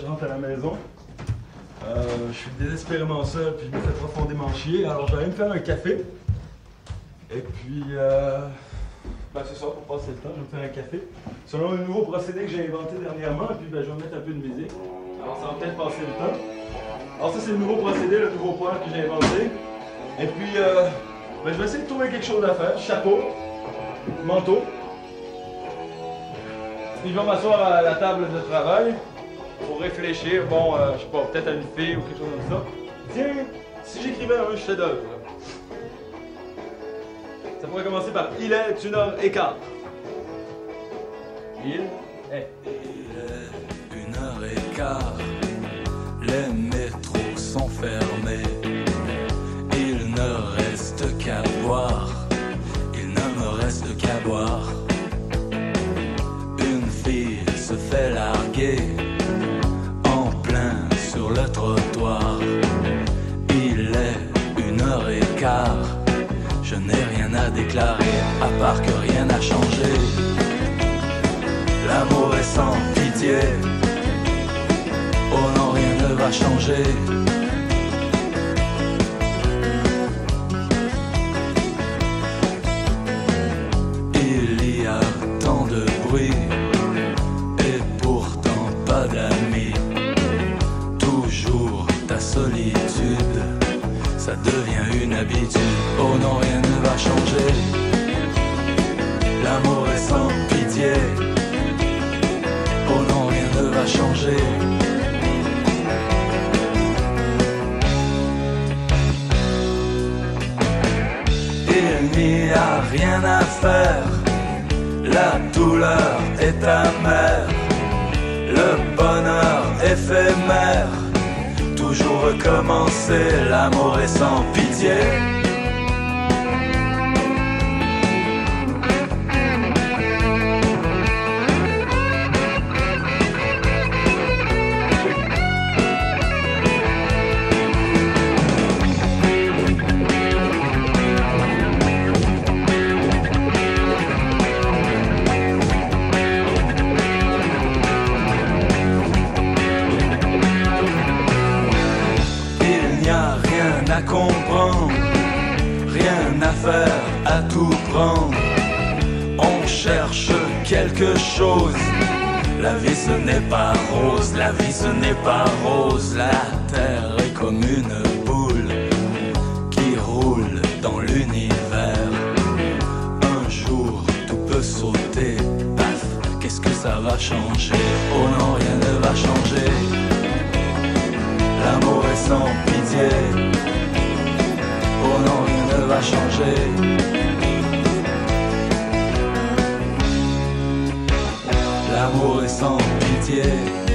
Je rentre à la maison. Euh, je suis désespérément seul, puis je me fais profondément chier. Alors, je vais aller me faire un café. Et puis, euh, ben, c'est ça, pour passer le temps, je vais me faire un café. Selon un nouveau procédé que j'ai inventé dernièrement, et puis ben, je vais mettre un peu de musique. Alors, ça va peut-être passer le temps. Alors, ça, c'est le nouveau procédé, le nouveau poil que j'ai inventé. Et puis, euh, ben, je vais essayer de trouver quelque chose à faire. Chapeau, manteau. Puis, je vais m'asseoir à la table de travail pour réfléchir, bon, euh, je sais pas, peut-être à une fille ou quelque chose comme ça. Tiens, si j'écrivais un chef-d'œuvre, ça pourrait commencer par Il est une heure et quart. Il est. Une heure et quart, les métros sont fermés. Il ne reste qu'à boire, il ne me reste qu'à boire. Changer. Il y a tant de bruit et pourtant pas d'amis. Toujours ta solitude, ça devient une habitude. Oh non, rien ne va changer. Il n'y a rien à faire. La douleur est amère. Le bonheur éphémère. Toujours recommencer. L'amour est sans pitié. À comprendre, rien à faire, à tout prendre. On cherche quelque chose. La vie ce n'est pas rose, la vie ce n'est pas rose. La terre est comme une boule qui roule dans l'univers. Un jour tout peut sauter, paf, qu'est-ce que ça va changer? Oh non, rien ne va changer. L'amour est sans pitié va changer. L'amour est sans pitié.